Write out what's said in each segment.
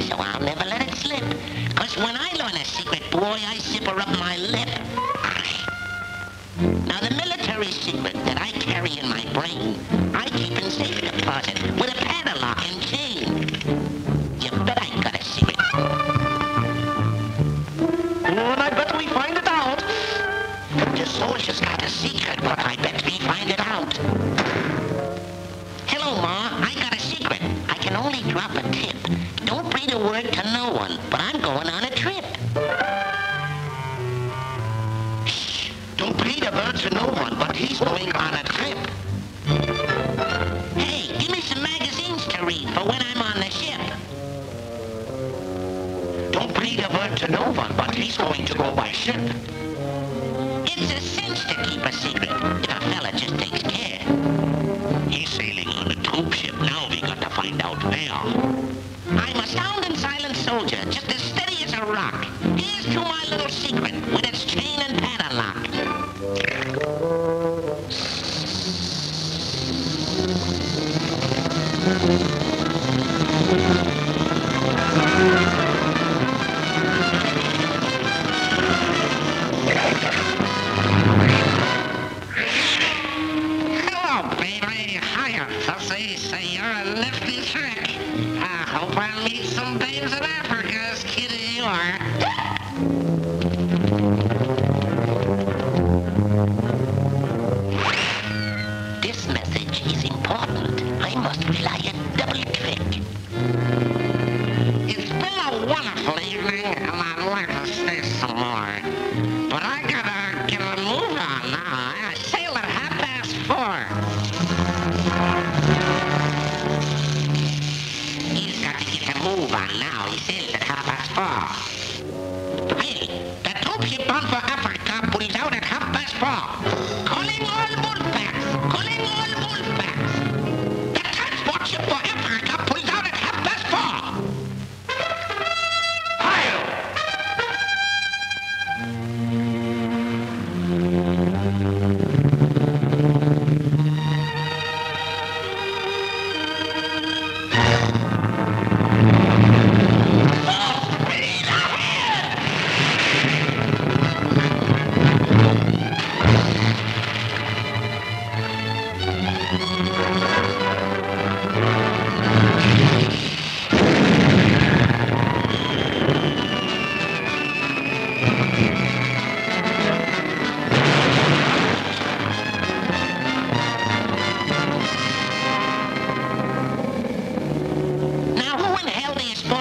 So I'll never let it slip. Cause when I learn a secret, boy, I zipper up my lip. Now the military secret that I carry in my brain, I keep in safe deposit with a padlock and chain. You bet I got a secret. And I bet we find it out. The soldier's got a secret, but I bet we find it out. Breathe a word to no one, but I'm going on a trip. Shh. Don't breathe a word to no one, but he's going on a trip. Hey, give me some magazines to read for when I'm on the ship. Don't breathe a word to no one, but he's going to go by ship. It's a cinch to keep a secret if a fella just takes care. He's sailing on a troop ship. Now we got to find out where. As steady as a rock. Here's to my little secret with its chain and padlock. Hope I meet some babes in Africa as cute as you are. far. Hey, the two people for Africa pulled out a compass ball. Call it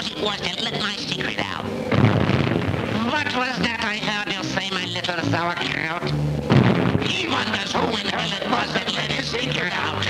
thought it was to let my secret out. What was that I heard you say, my little sauerkraut? He wonders who in hell it was that let his secret out.